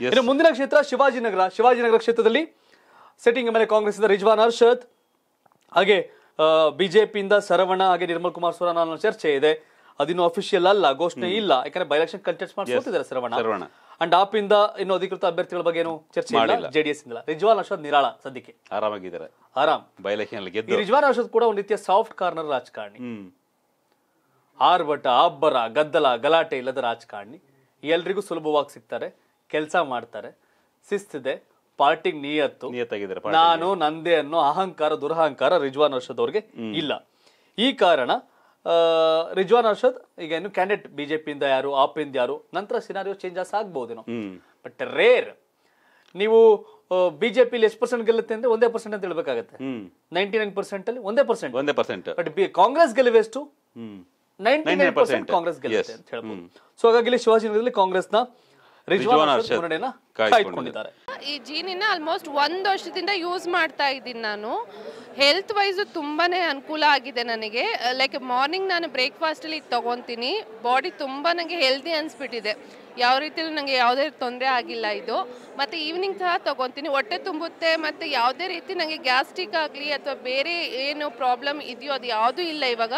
ಇನ್ನು ಮುಂದಿನ ಕ್ಷೇತ್ರ ಶಿವಾಜಿನಗರ. ಶಿವಾಜಿನಗರ ಕ್ಷೇತ್ರದಲ್ಲಿ ಸೆಟ್ಟಿಂಗ್ ಮೇಲೆ ಕಾಂಗ್ರೆಸ್ ಇಂದ ರಿಜ್ವಾನ್ ಅರ್ಷದ್. ಹಾಗೆ ಬಿಜೆಪಿಯಿಂದ ಸರವಣ ಹಾಗೆ ನಿರ್ಮಲ್ ಕುಮಾರ್ ಸುರಾನ ಅನ್ನೋ ಚರ್ಚೆ ಇದೆ. ಅದಿನ್ನು ಅಫಿಷಿಯಲ್ ಅಲ್ಲ ಘೋಷಣೆ ಇಲ್ಲ. ಯಾಕಂದ್ರೆ ಬೈ ಎಲೆಕ್ಷನ್ ಕಂಟೆಸ್ಟ್ ಮಾಡಿ ಸೋತಿದ್ದಾರೆ ಸರವಣ. ಅಂಡ್ ಆಪ್ ಇಂದ ಇನ್ನು ಅಧಿಕೃತ ಅಭ್ಯರ್ಥಿಗಳ ಬಗ್ಗೆ ಏನು ಚರ್ಚೆ ಮಾಡಿಲ್ಲ. ಜೆಡಿಎಸ್ ಇಂದ ರಿಜ್ವಾನ್ ಅರ್ಷದ್ ನಿರಾಳ ಸದ್ಯಕ್ಕೆ. ಆರಾಮಾಗಿದ್ದಾರೆ. ಆರಾಮ್. ಬೈ ಎಲೆಕ್ಷನ್ ಗೆದ್ದು. ರಿಜ್ವಾನ್ ಅರ್ಷದ್ ಕೂಡ ಒಂದು ರೀತಿಯ ಸಾಫ್ಟ್ ಕಾರ್ನರ್ ರಾಜಕಾರಣಿ. ಆರ್ಭಟ ಅಬ್ಬರ ಗದ್ದಲ ಗಲಾಟೆ ಇಲ್ಲದ ರಾಜಕಾರಣಿ. ಎಲ್ರಿಗೂ ಸುಲಭವಾಗಿ ಸಿಗ್ತಾರೆ. ಕೆಲಸ ಮಾಡ್ತಾರೆ. ಶಿಸ್ತಿದೆ. ಪಾರ್ಟಿಗೆ ನಿಯತ್ತು. ನಿಯತ್ತಾಗಿದ್ದಾರೆ ನಾನು ನಂದೇ ಅನ್ನೋ ಅಹಂಕಾರ ದುರಹಂಕಾರ ರಿಜ್ವಾನ್ ಅರ್ಷದ್ ಅವ್ರಿಗೆ ಇಲ್ಲ. ಈ ಕಾರಣ ರಿಜ್ವಾನ್ ಅರ್ಷದ್ ಈಗ ಏನು ಕ್ಯಾಂಡಿಡೇಟ್ ಬಿಜೆಪಿಯಿಂದ ಯಾರು ಆಪ್ ಇಂದ ಯಾರು ನಂತರ ಸಿನಾರಿಯೋ ಚೇಂಜಸ್ ಆಗ್ಬಹುದೇನೋ ಬಟ್ ರೇರ್ ನೀವು ಬಿಜೆಪಿಲಿ ಎಷ್ಟು ಪರ್ಸೆಂಟ್ ಗೆಲ್ಲುತ್ತೆ ಅಂದ್ರೆ ಒಂದೇ ಪರ್ಸೆಂಟ್ ಅಂತ ಹೇಳ್ಬೇಕಾಗತ್ತೆ. ನೈಂಟಿ ನೈನ್ ಪರ್ಸೆಂಟ್ ಅಲ್ಲಿ ಒಂದೇ ಪರ್ಸೆಂಟ್ ಒಂದೇ ಪರ್ಸೆಂಟ್ ಬಟ್ ಕಾಂಗ್ರೆಸ್ ಗೆಲುವೆಷ್ಟು ನೈಂಟಿ ನೈನ್ ಪರ್ಸೆಂಟ್ 99% ಕಾಂಗ್ರೆಸ್ ಗೆಲ್ಲುತ್ತೆ ಅಂತ ಹೇಳ್ಬೋದು. ಸೊ ಹಾಗಾಗಿ ಇಲ್ಲಿ ಶಿವಾಜಿನಗರದಲ್ಲಿ ಕಾಂಗ್ರೆಸ್ನ ರಿಜ್ವಾನ್ ಅರ್ಷದ್ ಈ ಜೀನಿನ ಆಲ್ಮೋಸ್ಟ್ ಒಂದು ವರ್ಷದಿಂದ ಯೂಸ್ ಮಾಡ್ತಾ ಇದ್ದೀನಿ ನಾನು. ಹೆಲ್ತ್ ವೈಸ್ ತುಂಬಾನೇ ಅನುಕೂಲ ಆಗಿದೆ ನನಗೆ. ಲೈಕ್ ಮಾರ್ನಿಂಗ್ ನಾನು ಬ್ರೇಕ್ಫಾಸ್ಟಲ್ಲಿ ಇದು ತೊಗೊತೀನಿ. ಬಾಡಿ ತುಂಬಾ ನಂಗೆ ಹೆಲ್ದಿ ಅನ್ಸ್ಬಿಟ್ಟಿದೆ. ಯಾವ ರೀತಿಯಲ್ಲೂ ನಂಗೆ ಯಾವುದೇ ತೊಂದರೆ ಆಗಿಲ್ಲ ಇದು. ಮತ್ತೆ ಈವ್ನಿಂಗ್ ಸಹ ತೊಗೊತೀನಿ. ಹೊಟ್ಟೆ ತುಂಬುತ್ತೆ ಮತ್ತೆ ಯಾವುದೇ ರೀತಿ ನಂಗೆ ಗ್ಯಾಸ್ಟ್ರಿಕ್ ಆಗಲಿ ಅಥವಾ ಬೇರೆ ಏನು ಪ್ರಾಬ್ಲಮ್ ಇದೆಯೋ ಅದು ಯಾವುದೂ ಇಲ್ಲ ಇವಾಗ.